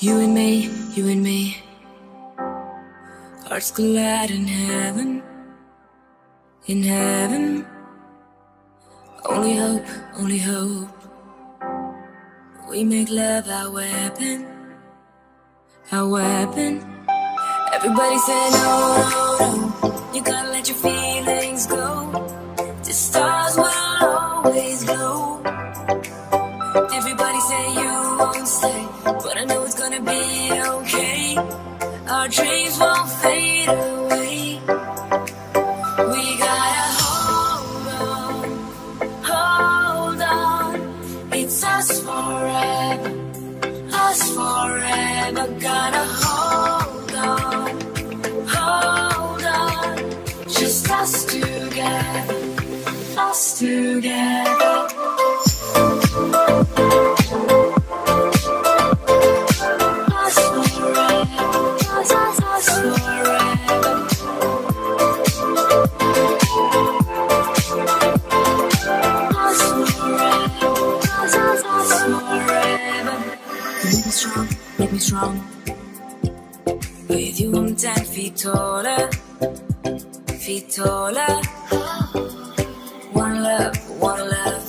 You and me, you and me. Hearts collide in heaven. In heaven. Only hope, only hope. We make love our weapon. Our weapon. Everybody say no, no, no. You gotta let your feelings go. The stars will always glow. Everybody say you won't stay, but I know it's gonna be okay. Our dreams won't fade away. We gotta hold on, hold on. It's us forever, us forever. Gotta hold on, hold on. Just us together, us together. Strong, make me strong. With you, I'm ten feet taller, feet taller. One love, one love.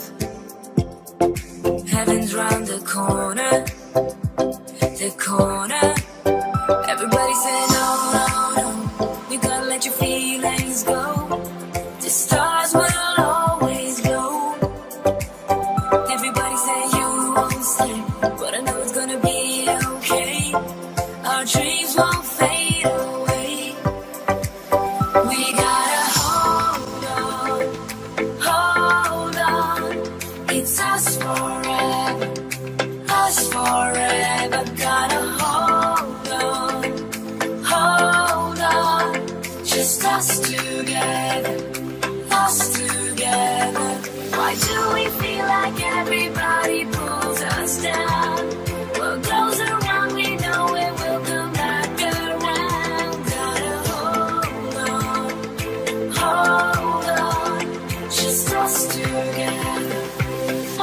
Heaven's round the corner, the corner. Everybody say no, no, no. You gotta let your feelings go. The stars will always glow. Everybody say you won't stay, but It's us forever,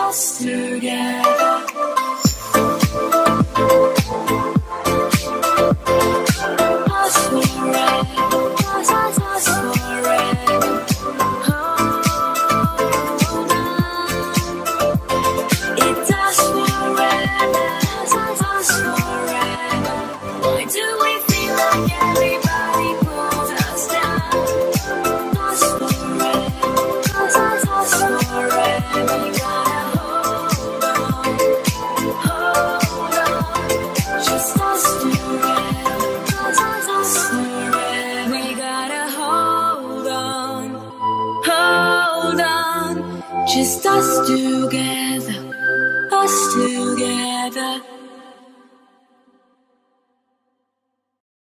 us together. Just us together.